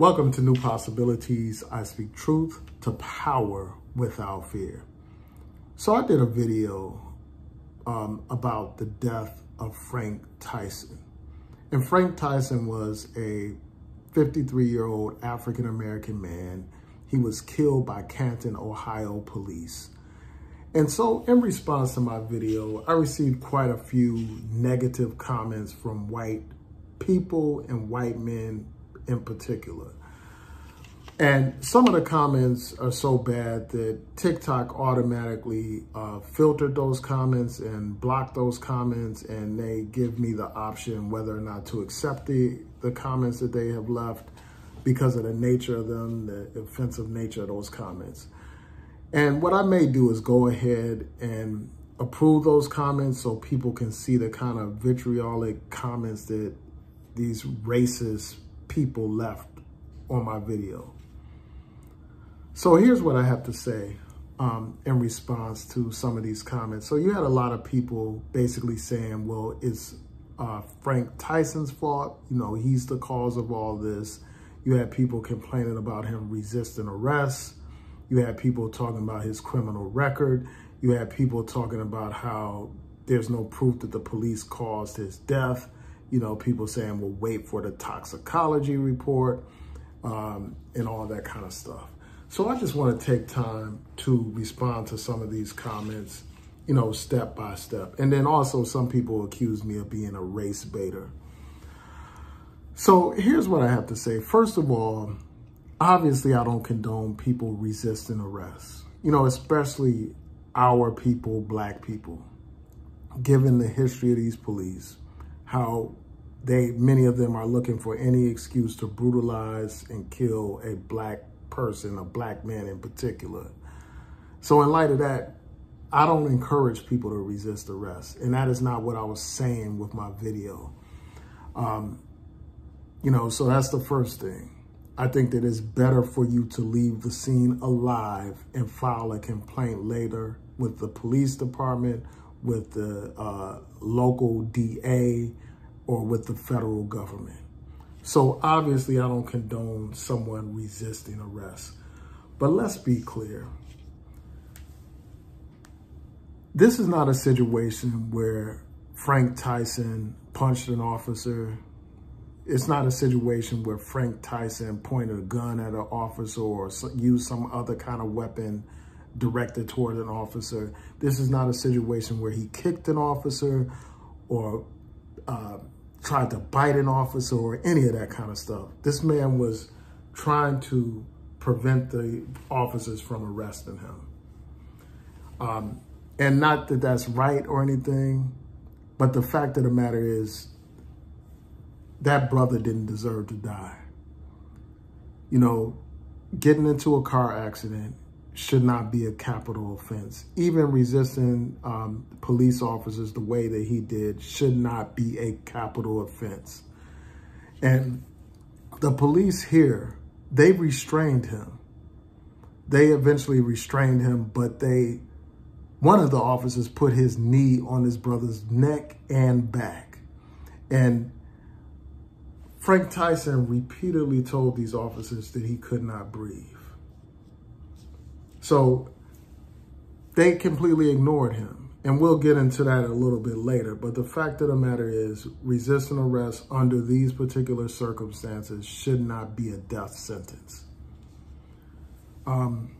Welcome to New Possibilities. I speak truth to power without fear. So I did a video um, about the death of Frank Tyson. And Frank Tyson was a 53-year-old African-American man. He was killed by Canton, Ohio police. And so in response to my video, I received quite a few negative comments from white people and white men in particular. And some of the comments are so bad that TikTok automatically uh, filtered those comments and blocked those comments and they give me the option whether or not to accept the, the comments that they have left because of the nature of them, the offensive nature of those comments. And what I may do is go ahead and approve those comments so people can see the kind of vitriolic comments that these racist people left on my video. So here's what I have to say um, in response to some of these comments. So you had a lot of people basically saying, well, it's uh, Frank Tyson's fault. You know, he's the cause of all this. You had people complaining about him resisting arrest. You had people talking about his criminal record. You had people talking about how there's no proof that the police caused his death. You know, people saying, well, wait for the toxicology report um, and all that kind of stuff. So I just want to take time to respond to some of these comments, you know, step by step. And then also some people accuse me of being a race baiter. So here's what I have to say. First of all, obviously I don't condone people resisting arrest, you know, especially our people, black people, given the history of these police, how they, many of them are looking for any excuse to brutalize and kill a black person, a black man in particular. So in light of that, I don't encourage people to resist arrest. And that is not what I was saying with my video. Um, you know, so that's the first thing. I think that it's better for you to leave the scene alive and file a complaint later with the police department, with the uh, local DA, or with the federal government. So obviously I don't condone someone resisting arrest. But let's be clear. This is not a situation where Frank Tyson punched an officer. It's not a situation where Frank Tyson pointed a gun at an officer or used some other kind of weapon directed toward an officer. This is not a situation where he kicked an officer or tried to bite an officer or any of that kind of stuff. This man was trying to prevent the officers from arresting him. Um, and not that that's right or anything, but the fact of the matter is that brother didn't deserve to die. You know, getting into a car accident, should not be a capital offense. Even resisting um, police officers the way that he did should not be a capital offense. And the police here, they restrained him. They eventually restrained him, but they, one of the officers put his knee on his brother's neck and back. And Frank Tyson repeatedly told these officers that he could not breathe. So they completely ignored him. And we'll get into that a little bit later. But the fact of the matter is resisting arrest under these particular circumstances should not be a death sentence. Um,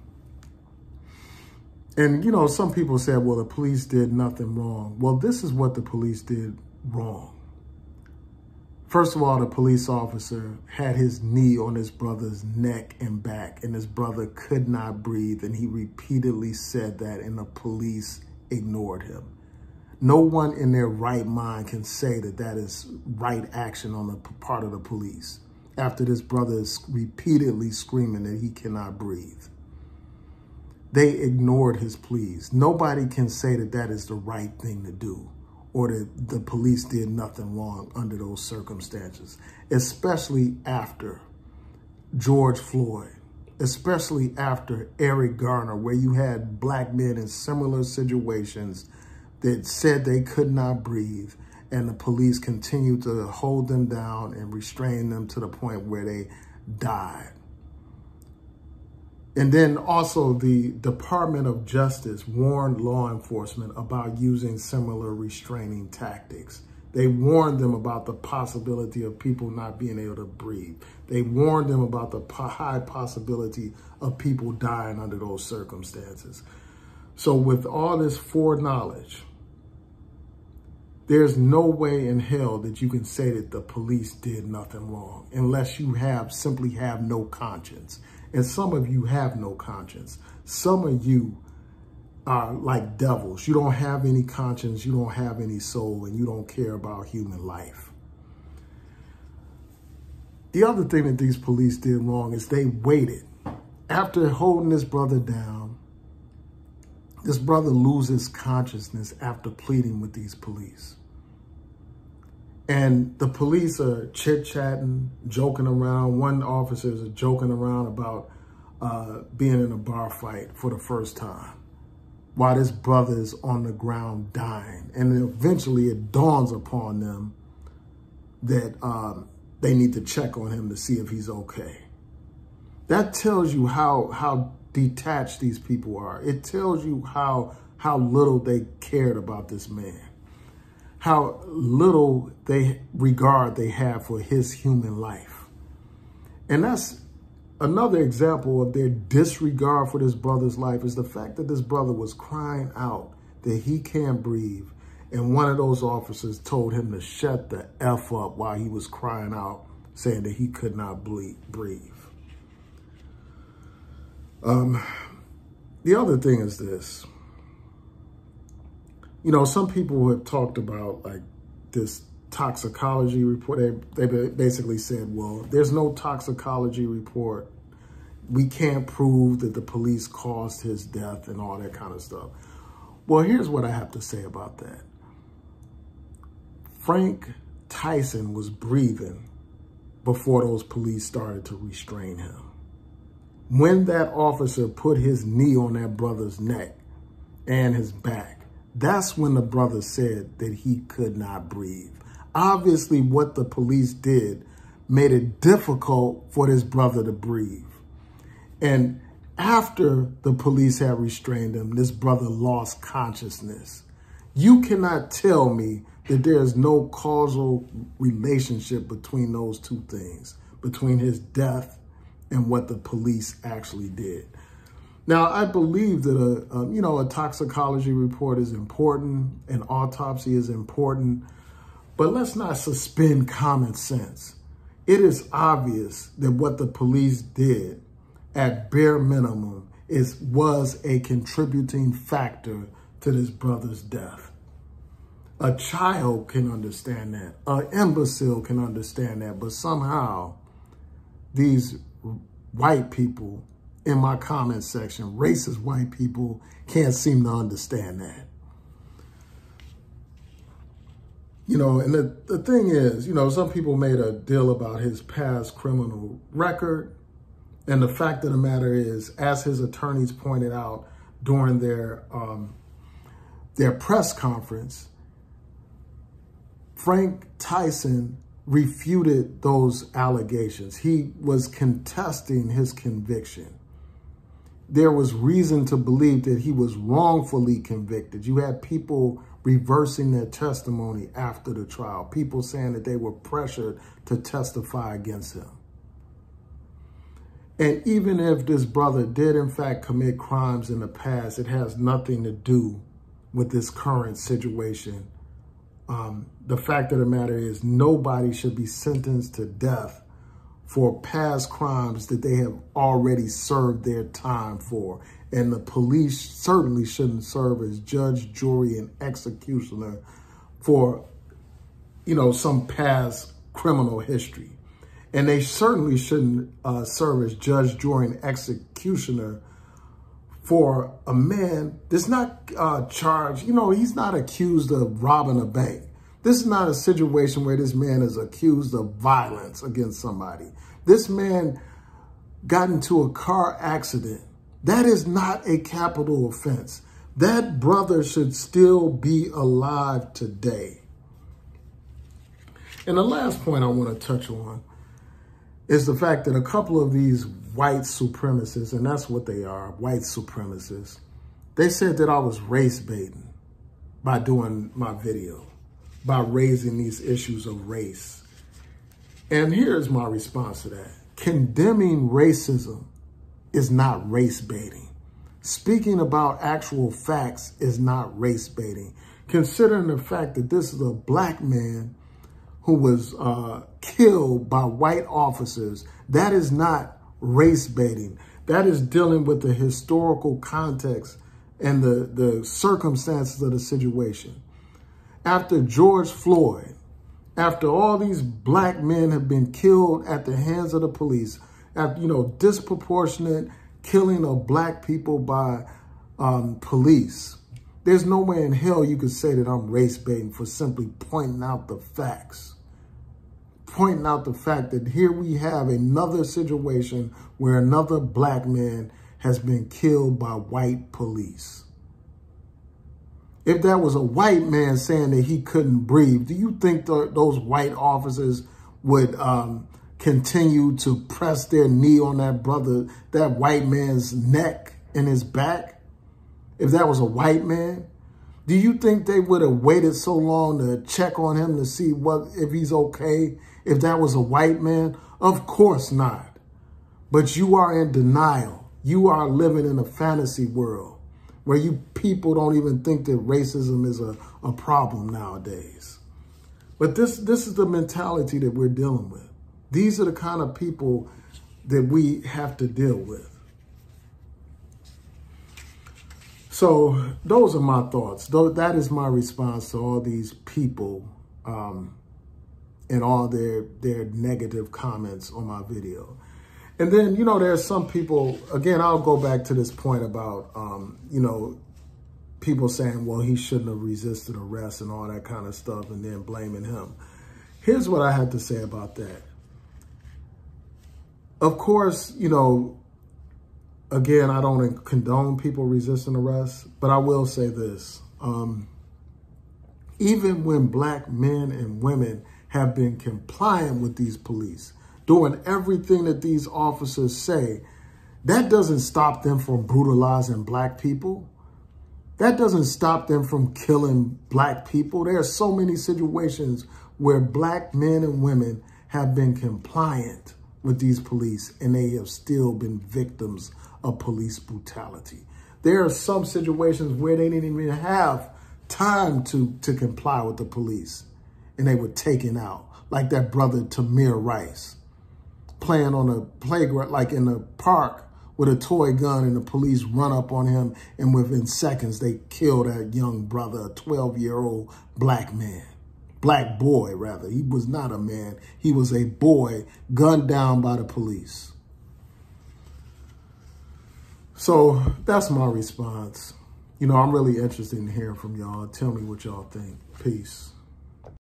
and, you know, some people said, well, the police did nothing wrong. Well, this is what the police did wrong. First of all, the police officer had his knee on his brother's neck and back, and his brother could not breathe. And he repeatedly said that, and the police ignored him. No one in their right mind can say that that is right action on the part of the police after this brother is repeatedly screaming that he cannot breathe. They ignored his pleas. Nobody can say that that is the right thing to do or that the police did nothing wrong under those circumstances, especially after George Floyd, especially after Eric Garner, where you had black men in similar situations that said they could not breathe and the police continued to hold them down and restrain them to the point where they died. And then also the Department of Justice warned law enforcement about using similar restraining tactics. They warned them about the possibility of people not being able to breathe. They warned them about the high possibility of people dying under those circumstances. So with all this foreknowledge, there's no way in hell that you can say that the police did nothing wrong unless you have simply have no conscience. And some of you have no conscience. Some of you are like devils. You don't have any conscience, you don't have any soul, and you don't care about human life. The other thing that these police did wrong is they waited. After holding this brother down, this brother loses consciousness after pleading with these police. And the police are chit-chatting, joking around. One officer is joking around about uh, being in a bar fight for the first time while this brother is on the ground dying. And eventually it dawns upon them that um, they need to check on him to see if he's okay. That tells you how, how detached these people are. It tells you how, how little they cared about this man, how little they regard they have for his human life. And that's Another example of their disregard for this brother's life is the fact that this brother was crying out that he can't breathe. And one of those officers told him to shut the F up while he was crying out, saying that he could not breathe. Um, the other thing is this. You know, some people have talked about like this toxicology report. They, they basically said, well, there's no toxicology report. We can't prove that the police caused his death and all that kind of stuff. Well, here's what I have to say about that. Frank Tyson was breathing before those police started to restrain him. When that officer put his knee on that brother's neck and his back, that's when the brother said that he could not breathe. Obviously, what the police did made it difficult for this brother to breathe. And after the police had restrained him, this brother lost consciousness. You cannot tell me that there is no causal relationship between those two things, between his death and what the police actually did. Now, I believe that a, a you know a toxicology report is important, an autopsy is important, but let's not suspend common sense. It is obvious that what the police did at bare minimum is was a contributing factor to this brother's death. A child can understand that. An imbecile can understand that. But somehow these white people in my comment section, racist white people, can't seem to understand that. You know, and the, the thing is, you know, some people made a deal about his past criminal record. And the fact of the matter is, as his attorneys pointed out during their, um, their press conference, Frank Tyson refuted those allegations. He was contesting his conviction. There was reason to believe that he was wrongfully convicted. You had people reversing their testimony after the trial. People saying that they were pressured to testify against him. And even if this brother did in fact commit crimes in the past, it has nothing to do with this current situation. Um, the fact of the matter is nobody should be sentenced to death for past crimes that they have already served their time for. And the police certainly shouldn't serve as judge, jury, and executioner for, you know, some past criminal history. And they certainly shouldn't uh, serve as judge, jury, and executioner for a man that's not uh, charged, you know, he's not accused of robbing a bank. This is not a situation where this man is accused of violence against somebody. This man got into a car accident. That is not a capital offense. That brother should still be alive today. And the last point I want to touch on is the fact that a couple of these white supremacists, and that's what they are, white supremacists, they said that I was race baiting by doing my video, by raising these issues of race. And here's my response to that. Condemning racism is not race baiting. Speaking about actual facts is not race baiting. Considering the fact that this is a black man who was uh, killed by white officers, that is not race baiting. That is dealing with the historical context and the, the circumstances of the situation. After George Floyd, after all these black men have been killed at the hands of the police, after, you know, disproportionate killing of black people by um, police, there's no way in hell you could say that I'm race baiting for simply pointing out the facts. Pointing out the fact that here we have another situation where another black man has been killed by white police. If that was a white man saying that he couldn't breathe, do you think th those white officers would um, continue to press their knee on that brother, that white man's neck and his back? If that was a white man, do you think they would have waited so long to check on him to see what if he's okay? If that was a white man? Of course not. But you are in denial. You are living in a fantasy world where you people don't even think that racism is a, a problem nowadays. But this, this is the mentality that we're dealing with. These are the kind of people that we have to deal with. So those are my thoughts. That is my response to all these people um, and all their, their negative comments on my video. And then, you know, there's some people, again, I'll go back to this point about, um, you know, people saying, well, he shouldn't have resisted arrest and all that kind of stuff and then blaming him. Here's what I have to say about that. Of course, you know, again, I don't condone people resisting arrest, but I will say this. Um, even when black men and women have been compliant with these police, doing everything that these officers say, that doesn't stop them from brutalizing black people. That doesn't stop them from killing black people. There are so many situations where black men and women have been compliant with these police and they have still been victims of police brutality. There are some situations where they didn't even have time to, to comply with the police and they were taken out, like that brother Tamir Rice playing on a playground, like in a park with a toy gun and the police run up on him and within seconds they kill that young brother, a 12-year-old black man, black boy rather. He was not a man. He was a boy gunned down by the police. So that's my response. You know, I'm really interested in hearing from y'all. Tell me what y'all think. Peace.